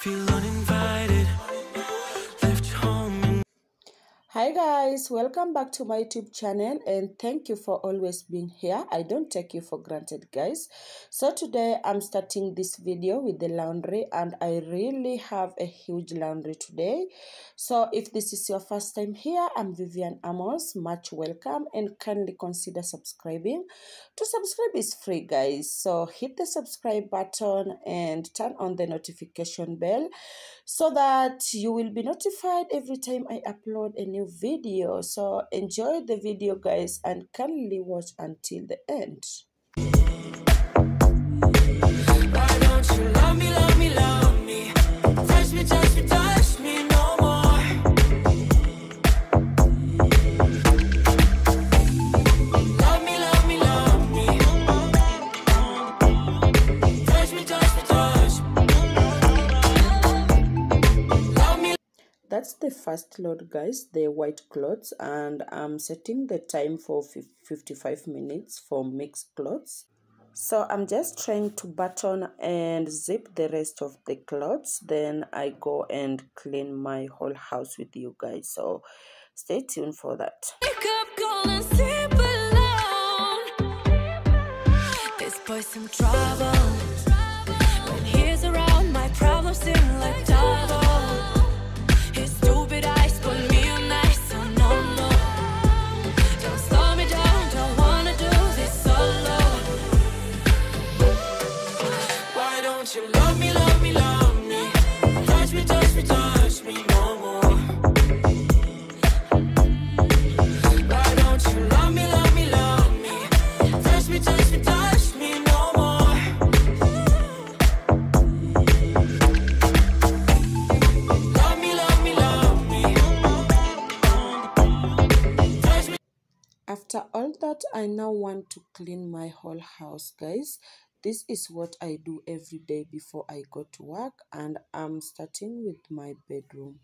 Feel uninvited, Guys, welcome back to my YouTube channel and thank you for always being here. I don't take you for granted guys. So today I'm starting this video with the laundry and I really have a huge laundry today. So if this is your first time here, I'm Vivian Amos. Much welcome and kindly consider subscribing. To subscribe is free guys. So hit the subscribe button and turn on the notification bell so that you will be notified every time I upload a new video. So enjoy the video, guys, and kindly watch until the end. That's the first load, guys, the white clothes, and I'm setting the time for 55 minutes for mixed clothes. So I'm just trying to button and zip the rest of the clothes. Then I go and clean my whole house with you guys. So stay tuned for that. Boy's some trouble. That, I now want to clean my whole house, guys. This is what I do every day before I go to work, and I'm starting with my bedroom.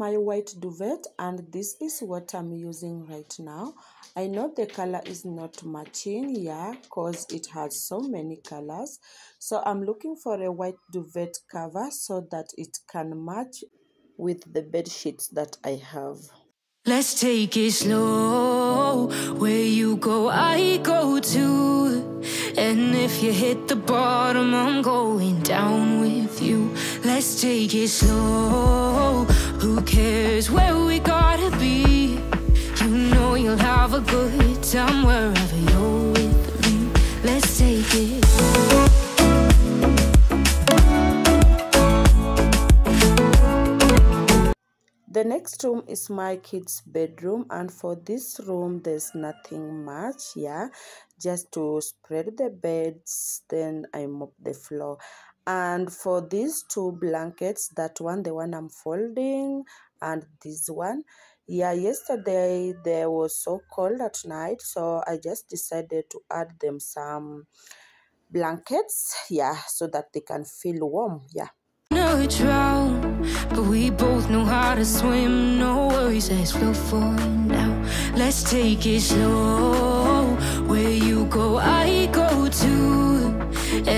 My white duvet, and this is what I'm using right now. I know the color is not matching, yeah, because it has so many colors. So I'm looking for a white duvet cover so that it can match with the bed sheets that I have. Let's take it slow. Where you go, I go too. And if you hit the bottom, I'm going down with you. Let's take it slow. Who cares where we gotta be? You know you'll have a good time wherever you're with me. Let's take it. The next room is my kids' bedroom, and for this room, there's nothing much, yeah, just to spread the beds, then I mop the floor. And for these two blankets, that one, the one I'm folding, and this one, yeah, yesterday there was so cold at night, so I just decided to add them some blankets, yeah, so that they can feel warm, yeah. Never drown, but we both know how to swim. No worries. Let's take it slow.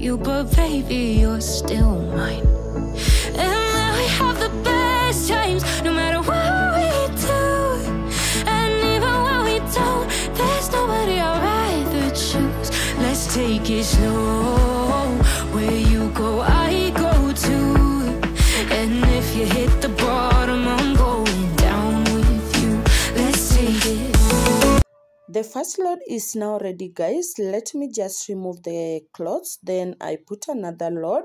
you, but baby, you're still mine. And now we have the best times, no matter what. the first load is now ready guys. Let me just remove the clothes then i put another load.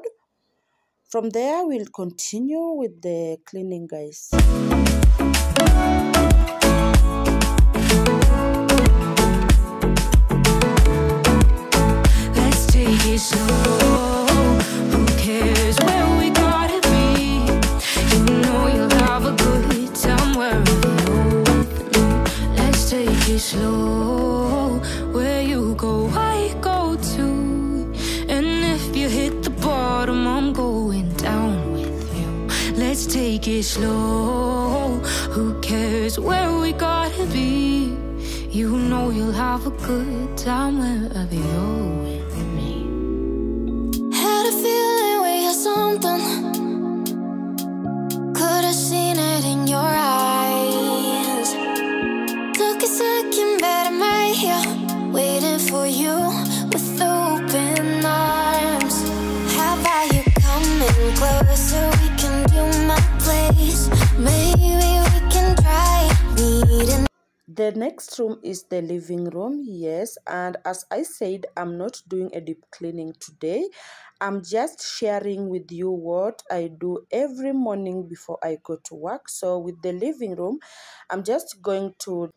From there we'll continue with the cleaning guys. Let's take it slow. good time wherever you're with me. Had a feeling we had something. Could have seen it in your eyes. Took a second, but I'm right here, waiting for you with open arms. How about you coming closer? We can do my place. Maybe we can try meeting the next room is the living room yes and as i said i'm not doing a deep cleaning today. I'm just sharing with you what i do every morning before i go to work. So with the living room i'm just going to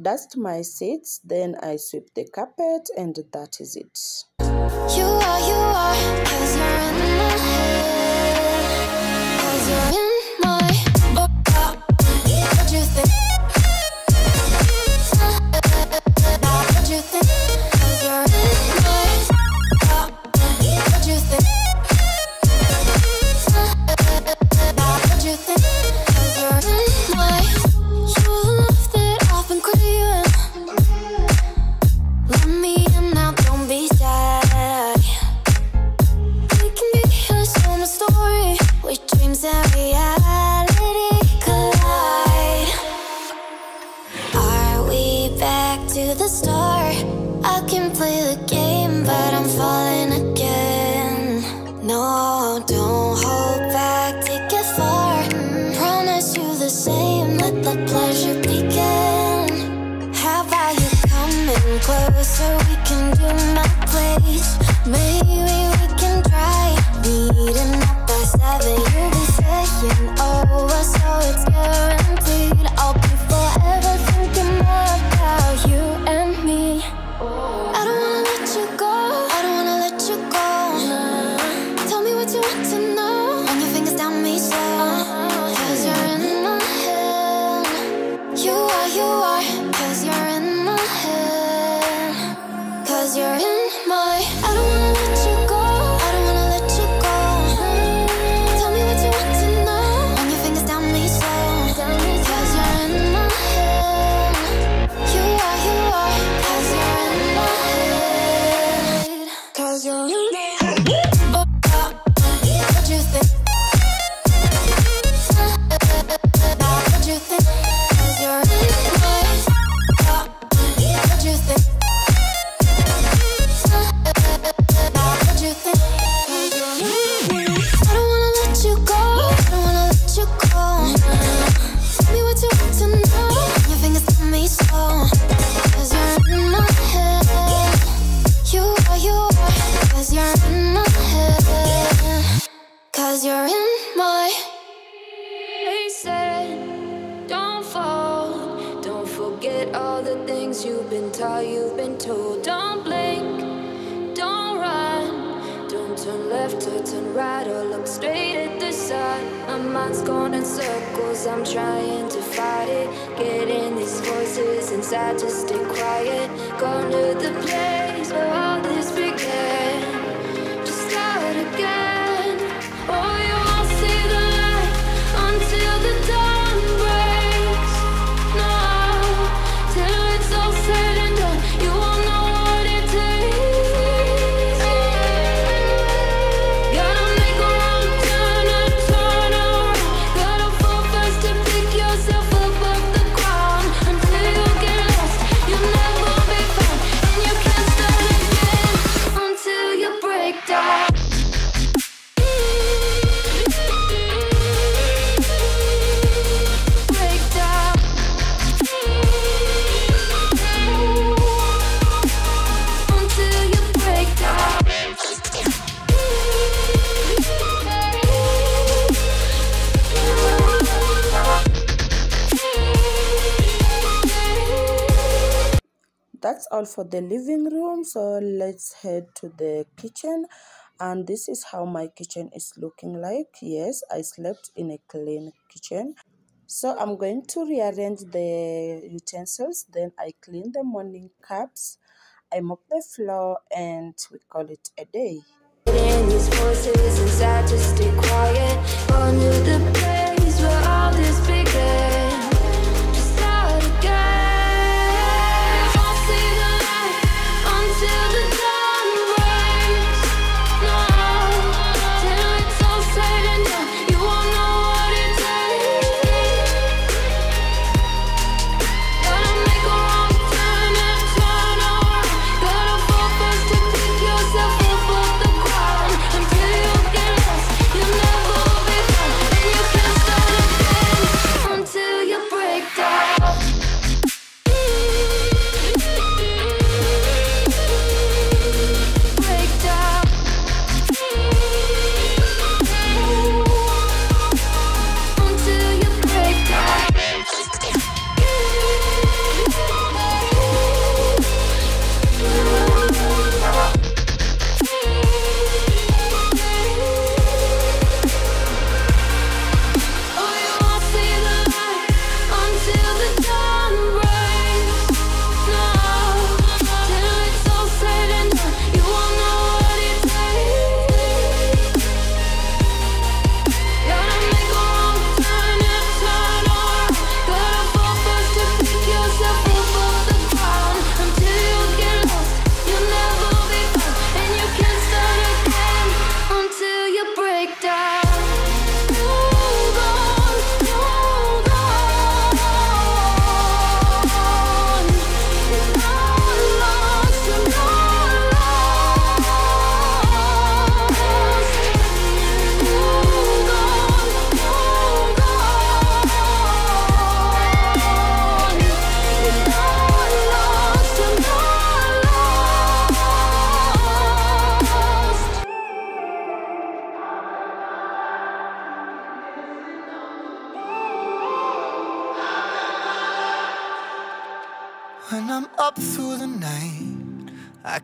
dust my seats then i sweep the carpet and that is it. You are you are trying to fight it. Getting these voices inside to stay quiet. Going to the place where all for the living room. So let's head to the kitchen. And this is how my kitchen is looking like. Yes i slept in a clean kitchen. So i'm going to rearrange the utensils. Then i clean the morning cups. I mop the floor and we call it a day.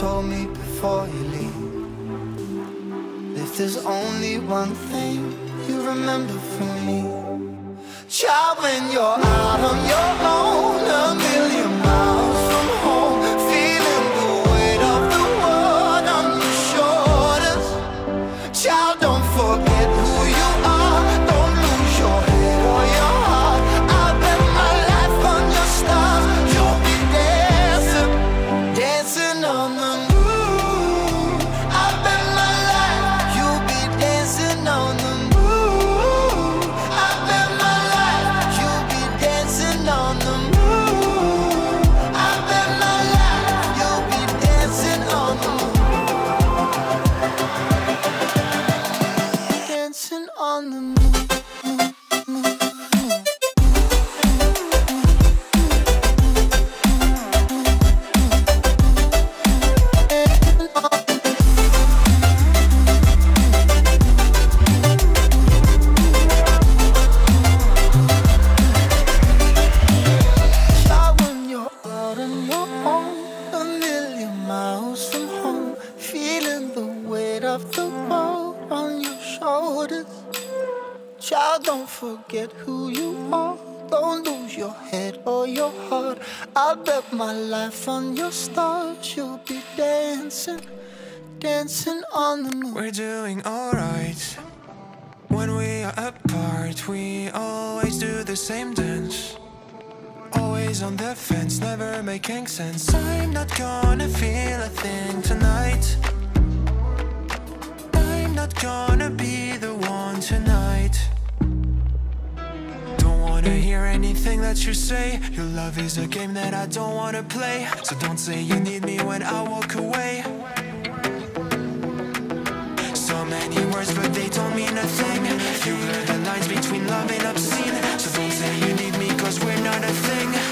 told me before you leave. If there's only one thing you remember from me Child, when you're out on your own your head or your heart. I bet my life on your stars. You'll be dancing, dancing on the moon. We're doing alright. When we are apart, we always do the same dance. Always on the fence, never making sense. I'm not gonna feel a thing tonight. I'm not gonna be the one tonight. Wanna hear anything that you say. Your love is a game that I don't wanna play. So don't say you need me when I walk away. So many words, but they don't mean a thing. You blur the lines between love and obscene. So don't say you need me, cause we're not a thing.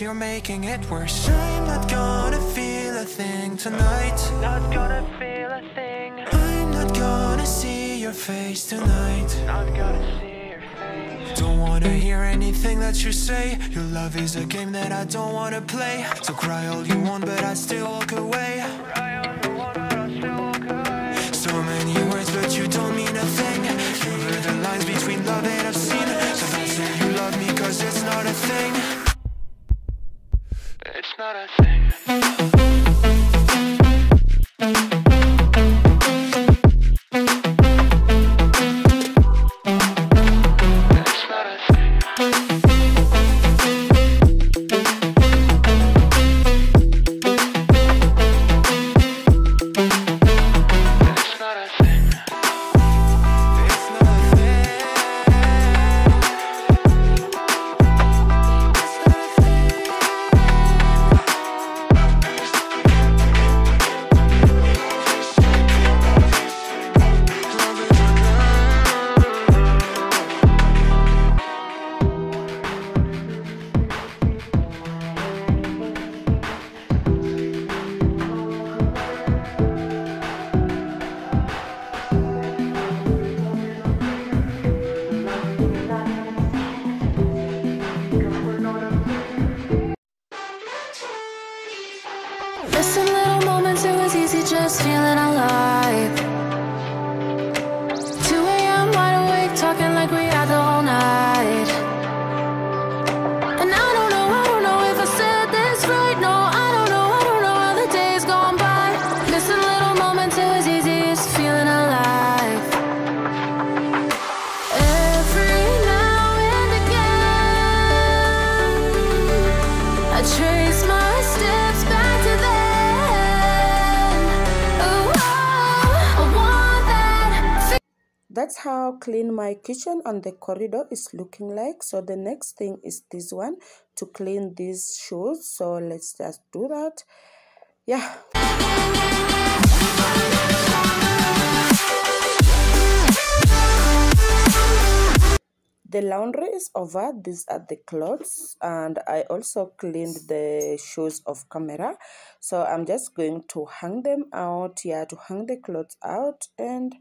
You're making it worse. I'm not gonna feel a thing tonight. Not gonna feel a thing. I'm not gonna see your face tonight. Not gonna see. Don't wanna hear anything that you say. Your love is a game that I don't wanna play. So cry all you want, but I still walk away. So many words, but you don't mean a thing. You blur the lines between love and obscene. So don't say you love me, cause it's not a thing. Not a thing. How clean my kitchen on the corridor is looking like. So the next thing is this one to clean these shoes. So let's just do that. Yeah. The laundry is over. These are the clothes, and I also cleaned the shoes of camera. So I'm just going to hang them out. Yeah, to hang the clothes out, and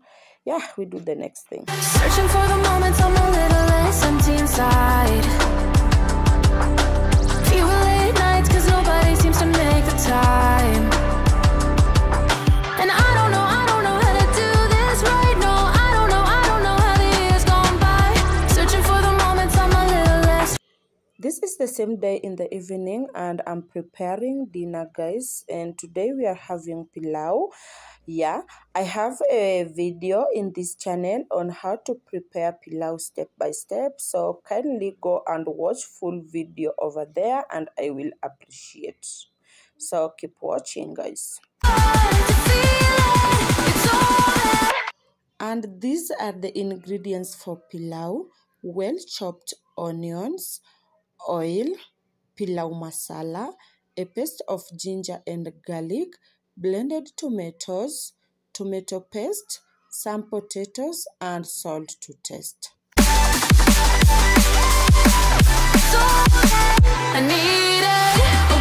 yeah, we do the next thing. Searching for the moments I'm a little less empty inside. Fewer late nights, cause nobody seems to make the time. This is the same day in the evening, and I'm preparing dinner, guys. And today we are having pilau. Yeah, I have a video in this channel on how to prepare pilau step by step. So kindly go and watch full video over there, and I will appreciate. So keep watching, guys. And these are the ingredients for pilau well chopped onions, oil, pilau masala, a paste of ginger and garlic, blended tomatoes, tomato paste, some potatoes and salt to taste. I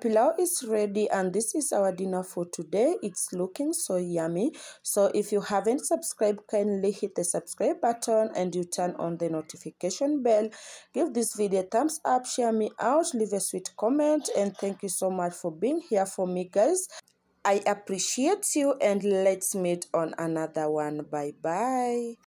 pilau is ready and this is our dinner for today. It's looking so yummy. So if you haven't subscribed, kindly hit the subscribe button and you turn on the notification bell. Give this video a thumbs up, share me out, leave a sweet comment and thank you so much for being here for me guys. I appreciate you and let's meet on another one. Bye bye.